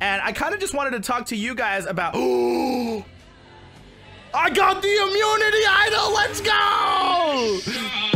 And I kind of just wanted to talk to you guys about. I got the immunity idol. Let's go.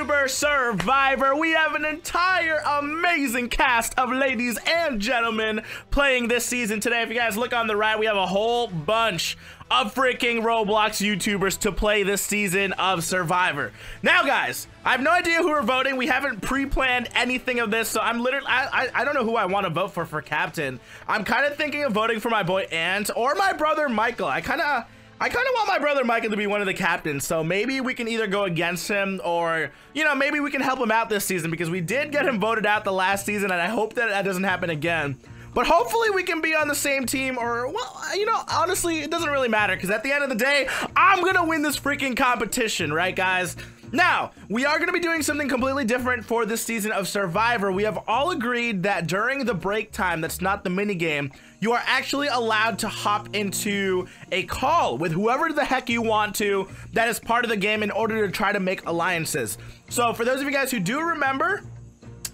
YouTuber Survivor. We have an entire amazing cast of ladies and gentlemen playing this season today. If you guys look on the right, we have a whole bunch of freaking Roblox YouTubers to play this season of Survivor. Now, guys, I have no idea who we're voting. We haven't pre-planned anything of this, so I'm literally I, I, I don't know who I want to vote for for captain. I'm kind of thinking of voting for my boy Ant or my brother Michael. I kind of I kind of want my brother Michael to be one of the captains, so maybe we can either go against him or, you know, maybe we can help him out this season because we did get him voted out the last season, and I hope that that doesn't happen again. But hopefully we can be on the same team or, well, you know, honestly, it doesn't really matter because at the end of the day, I'm going to win this freaking competition, right, guys? Now, we are going to be doing something completely different for this season of Survivor. We have all agreed that during the break time, that's not the minigame, you are actually allowed to hop into a call with whoever the heck you want to that is part of the game in order to try to make alliances. So for those of you guys who do remember,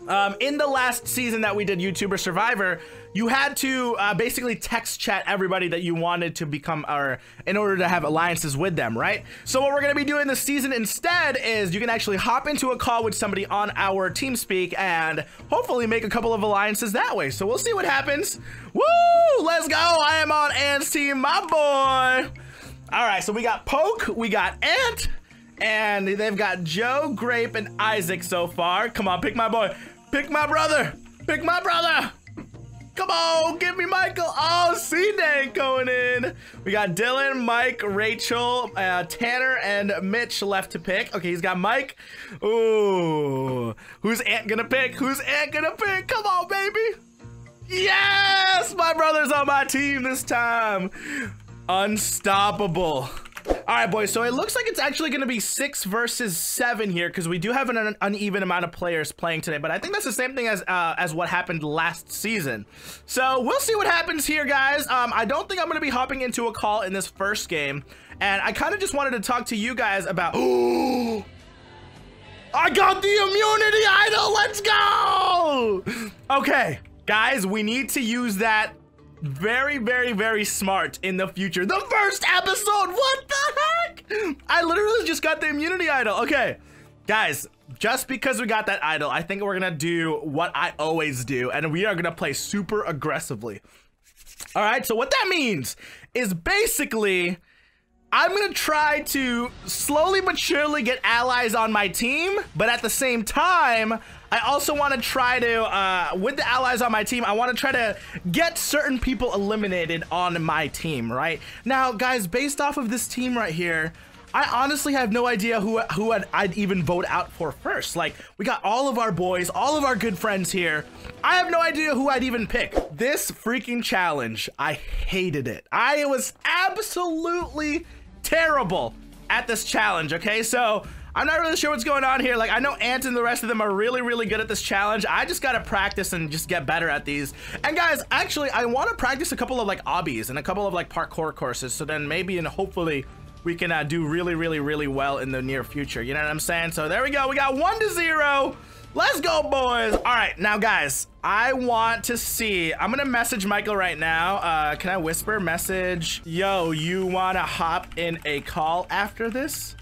um, in the last season that we did YouTuber Survivor, you had to uh, basically text chat everybody that you wanted to become our in order to have alliances with them, right? So what we're gonna be doing this season instead is you can actually hop into a call with somebody on our TeamSpeak and hopefully make a couple of alliances that way. So we'll see what happens. Woo! Let's go! I am on Ant's team, my boy. All right, so we got Poke, we got Ant, and they've got Joe, Grape, and Isaac so far. Come on, pick my boy. Pick my brother. Pick my brother. Come on, give me Michael. Oh, C-Dank going in. We got Dylan, Mike, Rachel, uh, Tanner, and Mitch left to pick. Okay, he's got Mike. Ooh. Who's Ant gonna pick? Who's Ant gonna pick? Come on, baby. Yes! My brother's on my team this time. Unstoppable. All right, boys. So it looks like it's actually going to be six versus seven here because we do have an un uneven amount of players playing today. But I think that's the same thing as uh, as what happened last season. So we'll see what happens here, guys. Um, I don't think I'm going to be hopping into a call in this first game, and I kind of just wanted to talk to you guys about. I got the immunity idol. Let's go. Okay, guys, we need to use that very, very, very smart in the future. The first episode, what the heck? I literally just got the immunity idol. Okay, guys, just because we got that idol, I think we're gonna do what I always do, and we are gonna play super aggressively. All right, so what that means is basically, I'm gonna try to slowly but surely get allies on my team, but at the same time, I also want to try to, uh, with the allies on my team, I want to try to get certain people eliminated on my team, right? Now, guys, based off of this team right here, I honestly have no idea who who I'd, I'd, even vote out for first. Like, we got all of our boys, all of our good friends here. I have no idea who I'd even pick. This freaking challenge, I hated it. I was absolutely terrible at this challenge, okay? So, I'm not really sure what's going on here. Like, I know Ant and the rest of them are really, really good at this challenge. I just gotta practice and just get better at these. And guys, actually, I want to practice a couple of like obbies and a couple of like parkour courses. So then maybe and hopefully we can uh, do really, really, really well in the near future. You know what I'm saying? So there we go. We got one to zero. Let's go, boys. All right, now, guys, I want to see. I'm going to message Michael right now. Uh, can I whisper message? Yo, you want to hop in a call after this?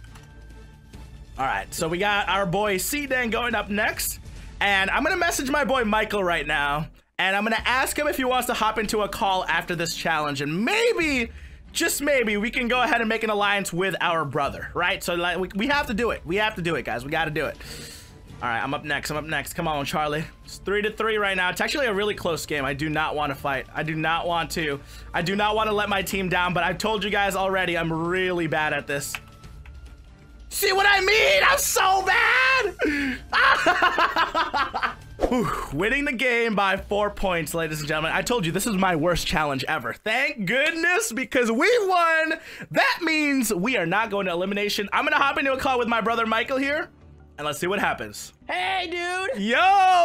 All right, so we got our boy C-Dan going up next. And I'm to message my boy Michael right now. And I'm to ask him if he wants to hop into a call after this challenge. And maybe, just maybe, we can go ahead and make an alliance with our brother, right? So like, we, we have to do it. We have to do it, guys. We got to do it. All right, I'm up next. I'm up next. Come on, Charlie. It's three to three right now. It's actually a really close game. I do not want to fight. I do not want to. I do not want to let my team down, but I've told you guys already, I'm really bad at this. See what I mean? I'm so bad! Winning the game by four points, ladies and gentlemen. I told you this is my worst challenge ever. Thank goodness, because we won. That means we are not going to elimination. I'm gonna hop into a call with my brother Michael here. And let's see what happens. Hey, dude. Yo,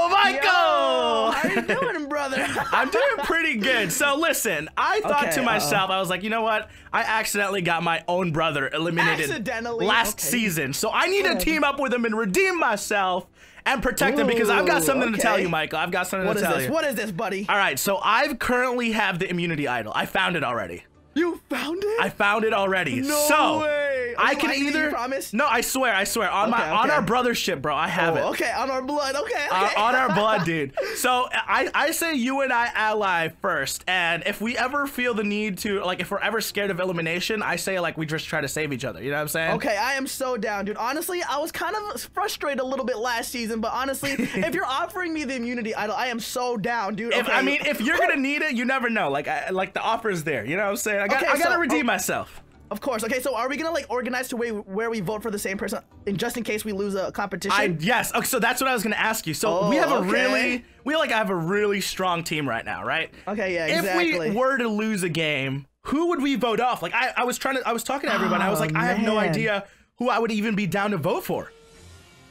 Michael! Yo, how you doing, brother? I'm doing pretty good. So listen, I thought Okay, to myself, I was like, you know what? I accidentally got my own brother eliminated last Okay. season. So I need to team up with him and redeem myself and protect him because I've got Ooh, something to tell you, Michael. I've got something what to tell this? you. What is this, buddy? All right, so I've currently have the immunity idol. I found it already. You found it? I found it already. No so way. I can lying to me, either you promise? No, I swear, I swear on my Okay, on okay. our brothership, bro. I have it. Oh, okay, on our blood. Okay, okay. Uh, on our blood, dude. So I, I say you and I ally first, and if we ever feel the need to, like, if we're ever scared of elimination, I say like we just try to save each other. You know what I'm saying? Okay, I am so down, dude. Honestly, I was kind of frustrated a little bit last season, but honestly, if you're offering me the immunity idol, I am so down, dude. If okay. I mean, if you're gonna need it, you never know. Like, I, like the offer is there. You know what I'm saying? I got, Okay, I gotta so- redeem oh. myself. of course. Okay, so are we gonna like organize to way where we vote for the same person, in just in case we lose a competition? I yes. Okay, so that's what I was gonna ask you. So oh, we Oh, have a okay. really, we like have a really strong team right now, right? Okay, yeah, If exactly. we were to lose a game, who would we vote off? Like I, I was trying to, I was talking to everyone. I was Oh, like, I have no oh, idea who I would even be down to vote for.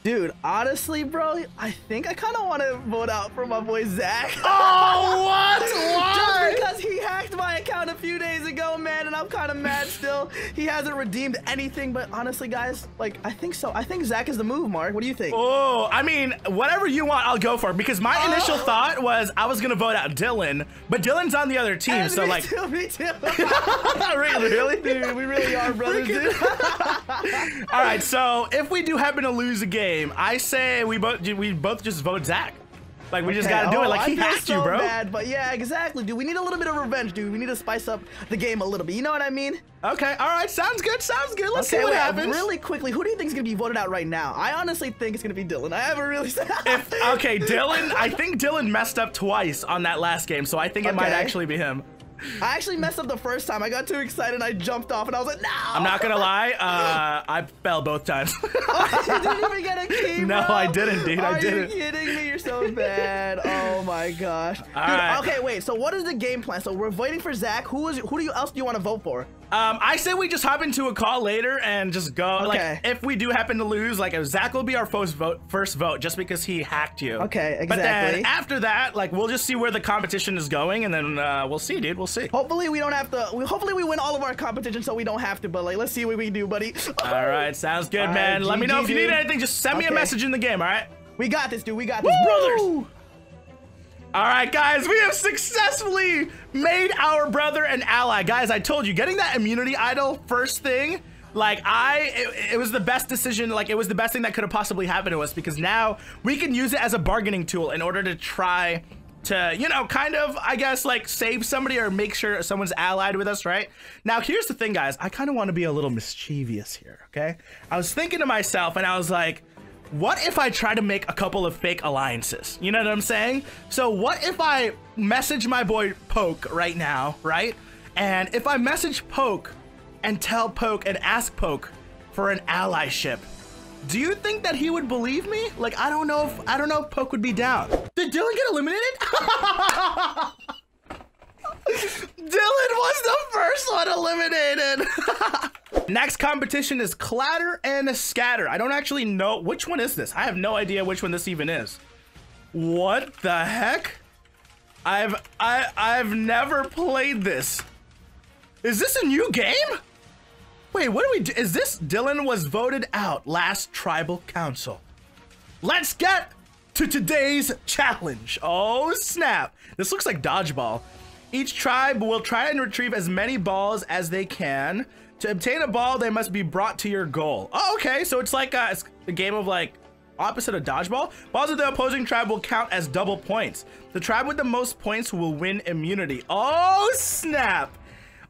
Dude, honestly, bro, I think I kind of want to vote out for my boy Zach. Oh, what? Why? Just because he hacked my account a few days ago, man, and I'm kind of mad still. He hasn't redeemed anything, but honestly, guys, like, I think so. I think Zach is the move, Mark. What do you think? Oh, I mean, whatever you want, I'll go for. Because my oh. initial Oh. thought was I was gonna vote out Dylan, but Dylan's on the other team, And so me like, too, me too. really, really? Dude, we really are brothers, dude. All right, so if we do happen to lose a game, I say we both we both just vote Zach. Like we just gotta do Oh, it. Like he hacked so you, bro. Bad, but yeah, exactly, dude. We need a little bit of revenge, dude. We need to spice up the game a little bit. You know what I mean? Okay, all right, sounds good, sounds good. Let's see what wait, happens. Really quickly, who do you think is gonna be voted out right now? I honestly think it's gonna be Dylan. I haven't really. If okay, Dylan, I think Dylan messed up twice on that last game, so I think it might actually be him. I actually messed up the first time. I got too excited and I jumped off and I was like, no! I'm not gonna lie, uh, I fell both times. you didn't even get a key, No, bro. I didn't, dude, I didn't. Are you kidding me? You're so bad. Oh my gosh. Dude, right. okay, wait. So what is the game plan? So we're waiting for Zach. Who is? Who do you else do you want to vote for? Um, I say we just hop into a call later and just go. Okay. Like, if we do happen to lose, like Zach will be our first vote, first vote, just because he hacked you. Okay, exactly. But then after that, like, we'll just see where the competition is going, and then uh, we'll see, dude. We'll see. Hopefully we don't have to. We, hopefully we win all of our competition, so we don't have to. But like, let's see what we do, buddy. All right, sounds good, All man. right, Let me know if you need anything. Just send me a message in the game. All right. We got this, dude. We got this, brothers. All right, guys, we have successfully made our brother an ally. Guys, I told you, getting that immunity idol first thing, like I, it, it was the best decision. Like it was the best thing that could have possibly happened to us because now we can use it as a bargaining tool in order to try to, you know, kind of, I guess, like save somebody or make sure someone's allied with us, right? Now, here's the thing, guys. I kind of want to be a little mischievous here, okay? I was thinking to myself and I was like, what if I try to make a couple of fake alliances? You know what I'm saying? So what if I message my boy Poke right now, right? And if I message Poke and tell Poke and ask Poke for an allyship, do you think that he would believe me? Like I don't know if I don't know if Poke would be down. Did Dylan get eliminated? Dylan was the first one eliminated. Next competition is Clatter and Scatter. I don't actually know which one is this. I have no idea which one this even is. What the heck? I've I I've never played this. Is this a new game? Wait, what do we do? Is this Dylan was voted out last tribal council? Let's get to today's challenge. Oh, snap. This looks like dodgeball. Each tribe will try and retrieve as many balls as they can. To obtain a ball, they must be brought to your goal. Oh, okay. So it's like a, it's a game of like opposite of dodgeball. Balls of the opposing tribe will count as double points. The tribe with the most points will win immunity. Oh, snap.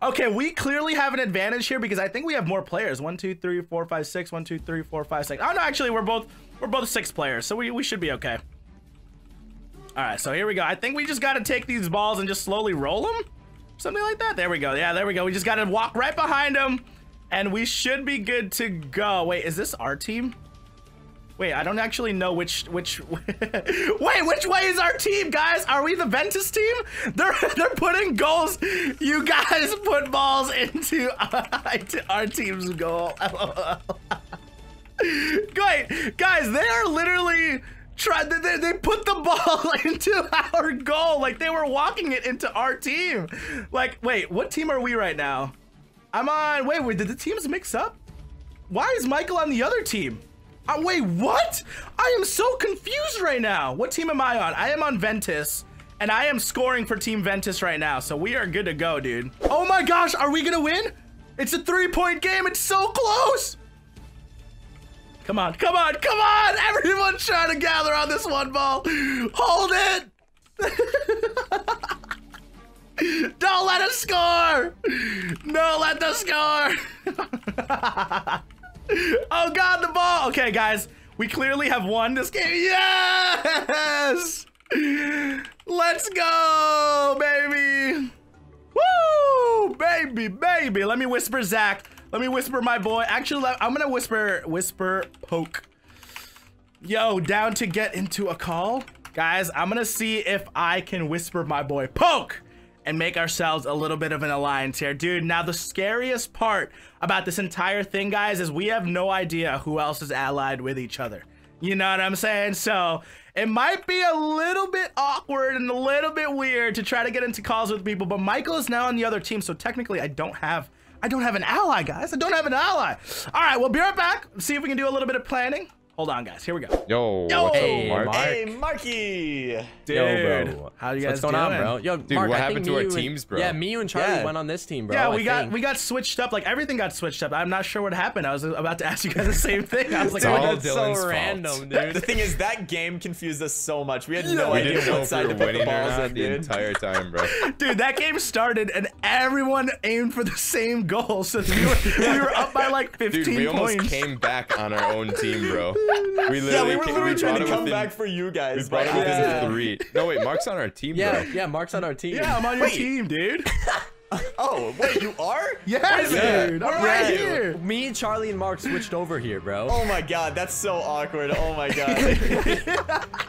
Okay, we clearly have an advantage here because I think we have more players. One, two, three, four, five, six. One, two, three, four, five, six. Oh no, actually, we're both we're both six players, so we we should be okay. All right, so here we go. I think we just got to take these balls and just slowly roll them, something like that. There we go. Yeah, there we go. We just got to walk right behind him, and we should be good to go. Wait, is this our team? Wait, I don't actually know which which. Wait, which way is our team, guys? Are we the Ventus team? They're they're putting goals. You guys put balls into our team's goal. Wait, guys, they are literally trying. They, they put the ball into our goal, like they were walking it into our team. Like, wait, what team are we right now? I'm on. Wait, wait, did the teams mix up? Why is Michael on the other team? Uh, wait, what? I am so confused right now. What team am I on? I am on Ventus, and I am scoring for Team Ventus right now, so we are good to go, dude. Oh my gosh, are we gonna win? It's a three-point game. It's so close. Come on, come on, come on! Everyone's trying to gather on this one ball. Hold it! Don't let us score! Don't let us score! oh god, the ball! Okay, guys, we clearly have won this game. Yes! Let's go, baby! Woo! Baby, baby! Let me whisper Zach. Let me whisper my boy. Actually, I'm gonna whisper, whisper poke. Yo, down to get into a call? Guys, I'm gonna see if I can whisper my boy poke and make ourselves a little bit of an alliance here. Dude, now the scariest part about this entire thing, guys, is we have no idea who else is allied with each other. You know what I'm saying? So it might be a little bit awkward and a little bit weird to try to get into calls with people, but Michael is now on the other team, so technically I don't have I don't have an ally, guys. I don't have an ally. All right, we'll be right back. See if we can do a little bit of planning. Hold on, guys. Here we go. Yo, Yo. what's Hey, up, Mark? Mark. Hey, Marky. Dude, Yo, bro. how you guys What's going on, bro? Yo, Dude, Mark, what I happened to our me teams, bro? Yeah, me, you and Charlie Yeah. went on this team, bro. Yeah, I we got think. we got switched up. Like everything got switched up. I'm not sure what happened. I was about to ask you guys the same thing. I was like, It's oh, all That's Dylan's so fault. random, The thing is, that game confused us so much. We had no We idea didn't what if we side to put the winning or balls not in, the entire time, bro. dude, that game started and everyone aimed for the same goal. So we were we were up by like 15 Dude, we almost came back on our own team, bro. We literally Yeah, we were came- literally trying to come within- back for you guys. We guys. brought it but, within uh, three. No, wait, Mark's on our team, Yeah, bro. yeah, Mark's on our team. yeah, I'm on your Wait. team, dude. Oh, wait, you are? Yes, Yeah. dude. I'm Where right here. Me, Charlie, and Mark switched over here, bro. Oh my god, that's so awkward. Oh my god.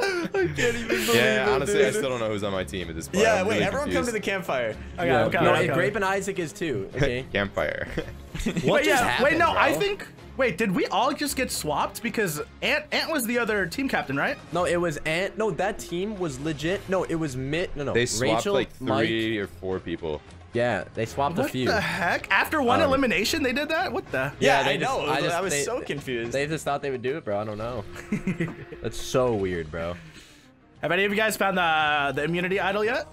I can't even believe it. Yeah, honestly, I still don't know who's on my team at this point. yeah, I'm wait, really everyone come to the campfire. Okay, Yeah. okay, no, okay. Grape and Isaac is too. Okay. Campfire. what Wait, just yeah, happened, wait, no, bro? I think. Wait, did we all just get swapped? Because Ant Ant was the other team captain, right? No, it was Ant. No, that team was legit. No, it was Mitt. No, no. they swapped Rachel, like Mike. three or four people. Yeah, they swapped a few. What the heck? After one Um, elimination, they did that? What the? Yeah, they I just- know. I I, was they- so confused. They just thought they would do it, bro. I don't know. That's so weird, bro. Have any of you guys found the the immunity idol yet?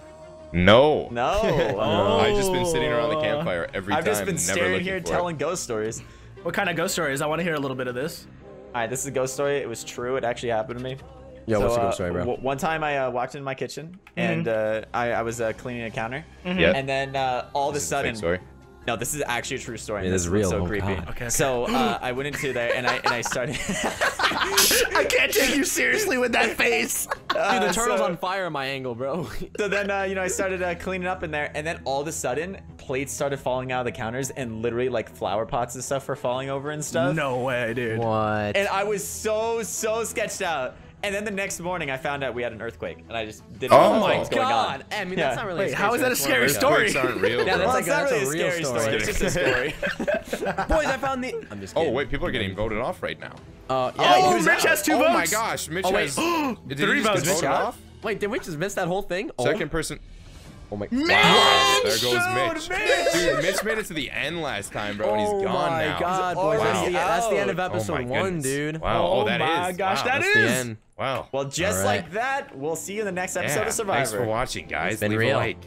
No. no. Oh. I've just been sitting around the campfire every I've time. just been staring here for it. telling ghost stories. What kind of ghost stories? I want to hear a little bit of this. All right, this is a ghost story. It was true. It actually happened to me. Yeah, So, what's the uh, ghost story, bro? w- one time I uh, walked into my kitchen and uh, I, I was uh, cleaning a counter, Yeah. and then uh, all of a This is a fake sudden, story. no, this is actually a true story. and It this is real. So Oh, creepy. God. Okay, okay. So uh, I went into there and I and I started. I can't take you seriously with that face. Dude, Uh, the turtle's so- on fire on my angle, bro. So then, uh, you know, I started uh, cleaning up in there, and then all of a sudden, plates started falling out of the counters, and literally like flower pots and stuff were falling over and stuff. No way, dude. what? And I was so so sketched out. And then the next morning, I found out we had an earthquake, and I just didn't Oh know my what was going God. on. I mean, Yeah. that's not really. Wait, a how is that a scary story? story? Earthquakes aren't real, Yeah, that's Well, like it's not really a a real scary story. story. It's just a story. Boys, I found the. I'm just Oh wait, people are getting voted off right now. Uh, yeah. Oh, who's Mitch out? has two oh votes. Oh my gosh, Mitch Oh, wait. has did Three votes. Mitch off? Wait, did we just miss that whole thing? Oh, Second person. Oh my. Mitch! Wow, there goes Mitch. Mitch! Dude, Mitch made it to the end last time, bro, and he's oh gone now. Oh my. God, He's boys, that's the, that's the end of. Oh episode my one, goodness. dude. Wow. Oh Oh, that is. my gosh, wow. that That's the end. Wow. Well, just All right. like that, we'll see you in the next episode yeah. of Survivor. Thanks for watching, guys. been Leave real. a like.